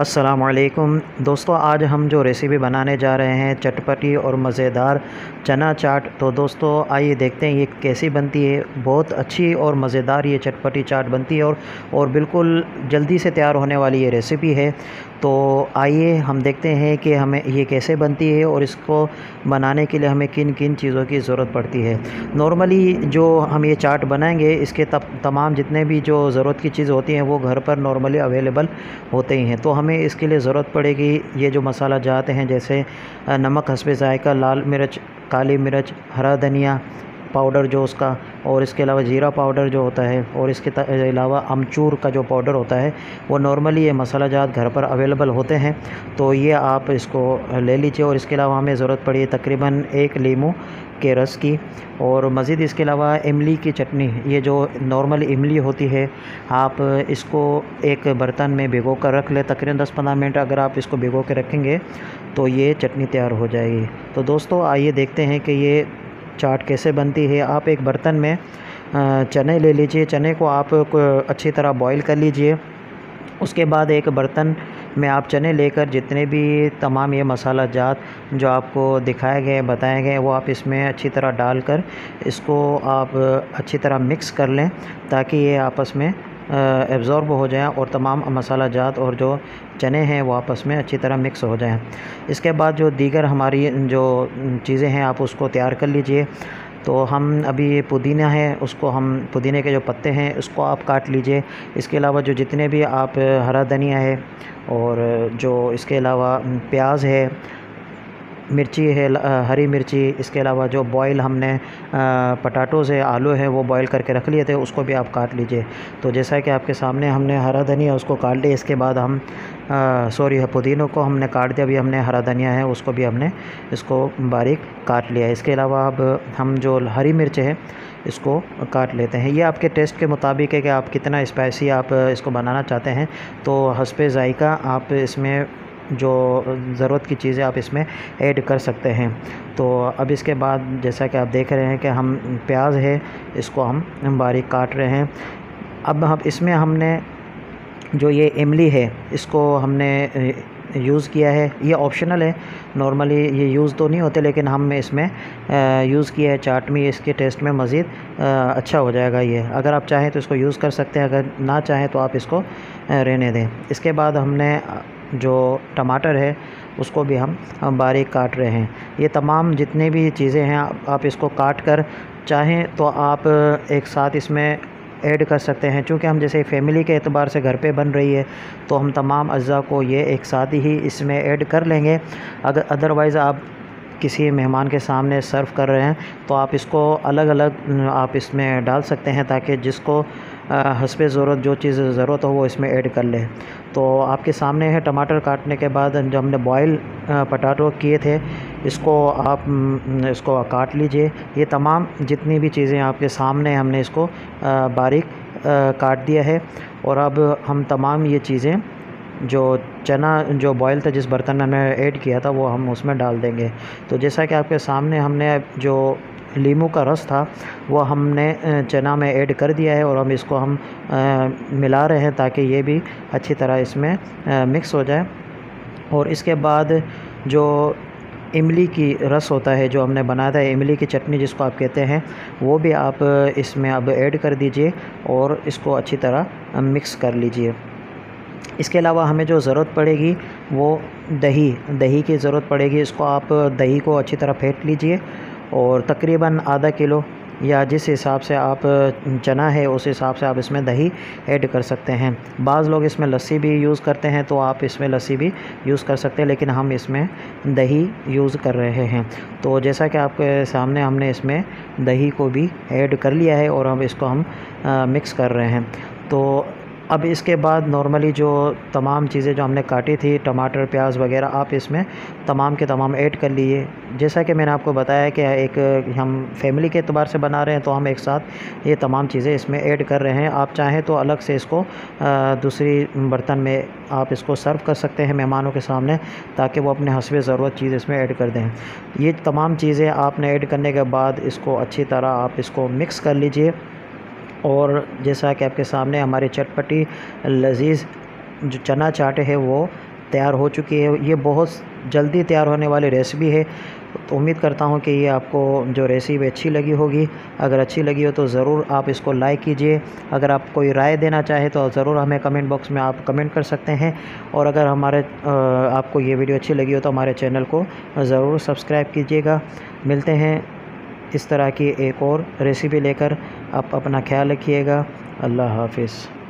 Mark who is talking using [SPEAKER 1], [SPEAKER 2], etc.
[SPEAKER 1] असलकुम दोस्तों, आज हम जो रेसिपी बनाने जा रहे हैं, चटपटी और मज़ेदार चना चाट। तो दोस्तों, आइए देखते हैं ये कैसी बनती है। बहुत अच्छी और मज़ेदार ये चटपटी चाट बनती है और और बिल्कुल जल्दी से तैयार होने वाली ये रेसिपी है। तो आइए हम देखते हैं कि हमें ये कैसे बनती है और इसको बनाने के लिए हमें किन किन चीज़ों की ज़रूरत पड़ती है। नॉर्मली जो हम ये चाट बनाएँगे, इसके तब तमाम जितने भी जो ज़रूरत की चीज़ होती हैं, वो घर पर नॉर्मली अवेलेबल होते ही हैं। तो हमें इसके लिए ज़रूरत पड़ेगी ये जो मसाला जाते हैं, जैसे, नमक हसब ज़ायका, लाल मिर्च, काली मिर्च, हरा धनिया पाउडर जो उसका और इसके अलावा ज़ीरा पाउडर जो होता है और इसके अलावा अमचूर का जो पाउडर होता है, वो नॉर्मली ये मसाला जात घर पर अवेलेबल होते हैं। तो ये आप इसको ले लीजिए और इसके अलावा हमें ज़रूरत पड़ी तकरीबन एक लीमू के रस की और मज़ीद इसके अलावा इमली की चटनी। ये जो नॉर्मल इमली होती है, आप इसको एक बर्तन में भिगो कर रख ले, तकरीबन दस पंद्रह मिनट अगर आप इसको भिगो के रखेंगे तो ये चटनी तैयार हो जाएगी। तो दोस्तों, आइए देखते हैं कि ये चाट कैसे बनती है, आप एक बर्तन में चने ले लीजिए। चने को आप अच्छी तरह बॉईल कर लीजिए। उसके बाद एक बर्तन में आप चने लेकर जितने भी तमाम ये मसाला जात जो आपको दिखाए गए, बताए गए, वो आप इसमें अच्छी तरह डालकर इसको आप अच्छी तरह मिक्स कर लें ताकि ये आपस में एब्ज़ॉर्ब हो जाएँ और तमाम मसाला जात और जो चने हैं वो आपस में अच्छी तरह मिक्स हो जाएँ। इसके बाद जो दीगर हमारी जो चीज़ें हैं, आप उसको तैयार कर लीजिए। तो हम अभी पुदीना है, उसको हम पुदीने के जो पत्ते हैं, उसको आप काट लीजिए। इसके अलावा जो जितने भी आप हरा धनिया है और जो इसके अलावा प्याज है मिर्ची है हरी मिर्ची, इसके अलावा जो बॉयल हमने पटाटोज़ है, आलू है, वो बॉयल करके रख लिए थे, उसको भी आप काट लीजिए। तो जैसा कि आपके सामने हमने हरा धनिया, उसको काट लिया, इसके बाद हम सॉरी पुदीनों को हमने काट दिया, अभी हमने हरा धनिया है, उसको भी हमने इसको बारीक काट लिया इसके अलावा अब हम जो हरी मिर्च है, इसको काट लेते हैं। ये आपके टेस्ट के मुताबिक है कि आप कितना स्पाइसी आप इसको बनाना चाहते हैं। तो हंसपे ज़ायका, आप इसमें जो ज़रूरत की चीज़ें आप इसमें ऐड कर सकते हैं। तो अब इसके बाद जैसा कि आप देख रहे हैं कि हम प्याज है, इसको हम बारीक काट रहे हैं। अब हम इसमें हमने जो ये इमली है, इसको हमने यूज़ किया है। ये ऑप्शनल है, नॉर्मली ये यूज़ तो नहीं होते, लेकिन हम इसमें यूज़ किया है चाट में, इसके टेस्ट में मज़ीद अच्छा हो जाएगा ये। अगर आप चाहें तो इसको यूज़ कर सकते हैं, अगर ना चाहें तो आप इसको रहने दें। इसके बाद हमने जो टमाटर है, उसको भी हम बारीक काट रहे हैं। ये तमाम जितने भी चीज़ें हैं, आप इसको काट कर चाहें तो आप एक साथ इसमें ऐड कर सकते हैं। चूँकि हम जैसे फैमिली के अतबार से घर पे बन रही है तो हम तमाम अज़ा को ये एक साथ ही इसमें ऐड कर लेंगे। अगर अदरवाइज़ आप किसी मेहमान के सामने सर्व कर रहे हैं तो आप इसको अलग अलग आप इसमें डाल सकते हैं ताकि जिसको हंसपे ज़रूरत, जो चीज़ ज़रूरत हो वो इसमें ऐड कर लें। तो आपके सामने है टमाटर काटने के बाद जो हमने बॉयल पटाटो किए थे, इसको आप इसको काट लीजिए। ये तमाम जितनी भी चीज़ें आपके सामने हमने इसको बारीक काट दिया है। और अब हम तमाम ये चीज़ें, जो चना, जो बॉयल था, जिस बर्तन में हमने ऐड किया था, वो हम उसमें डाल देंगे। तो जैसा कि आपके सामने हमने जो लीमू का रस था, वो हमने चना में ऐड कर दिया है और हम इसको हम मिला रहे हैं ताकि ये भी अच्छी तरह इसमें मिक्स हो जाए। और इसके बाद जो इमली की रस होता है जो हमने बनाया था, इमली की चटनी जिसको आप कहते हैं, वो भी आप इसमें अब ऐड कर दीजिए और इसको अच्छी तरह मिक्स कर लीजिए। इसके अलावा हमें जो ज़रूरत पड़ेगी, वो दही दही की ज़रूरत पड़ेगी। इसको आप दही को अच्छी तरह फेंट लीजिए। और तकरीबन आधा किलो या जिस हिसाब से आप चना है उस हिसाब से आप इसमें दही ऐड कर सकते हैं। बाज़ लोग इसमें लस्सी भी यूज़ करते हैं तो आप इसमें लस्सी भी यूज़ कर सकते हैं लेकिन हम इसमें दही यूज़ कर रहे हैं। तो जैसा कि आपके सामने हमने इसमें दही को भी ऐड कर लिया है और अब इसको हम आ, मिक्स कर रहे हैं। तो अब इसके बाद नॉर्मली जो तमाम चीज़ें जो हमने काटी थी, टमाटर, प्याज वगैरह, आप इसमें तमाम के तमाम ऐड कर लिए। जैसा कि मैंने आपको बताया कि एक हम फैमिली के अतबार से बना रहे हैं तो हम एक साथ ये तमाम चीज़ें इसमें ऐड कर रहे हैं। आप चाहें तो अलग से इसको दूसरी बर्तन में आप इसको सर्व कर सकते हैं मेहमानों के सामने, ताकि वो अपने हसब ज़रूरत चीज़ इसमें ऐड कर दें। ये तमाम चीज़ें आपने ऐड करने के बाद इसको अच्छी तरह आप इसको मिक्स कर लीजिए। और जैसा कि आपके सामने हमारी चटपटी लजीज़ जो चना चाट है, वो तैयार हो चुकी है। ये बहुत जल्दी तैयार होने वाली रेसिपी है। तो उम्मीद करता हूँ कि ये आपको जो रेसिपी अच्छी लगी होगी। अगर अच्छी लगी हो तो ज़रूर आप इसको लाइक कीजिए। अगर आप कोई राय देना चाहे तो ज़रूर हमें कमेंट बॉक्स में आप कमेंट कर सकते हैं। और अगर हमारे आपको ये वीडियो अच्छी लगी हो तो हमारे चैनल को ज़रूर सब्सक्राइब कीजिएगा। मिलते हैं। इस तरह की एक और रेसिपी लेकर आप अपना ख्याल रखिएगा। अल्लाह हाफिज़।